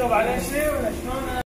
تكتب عليه شيء ولا شلون؟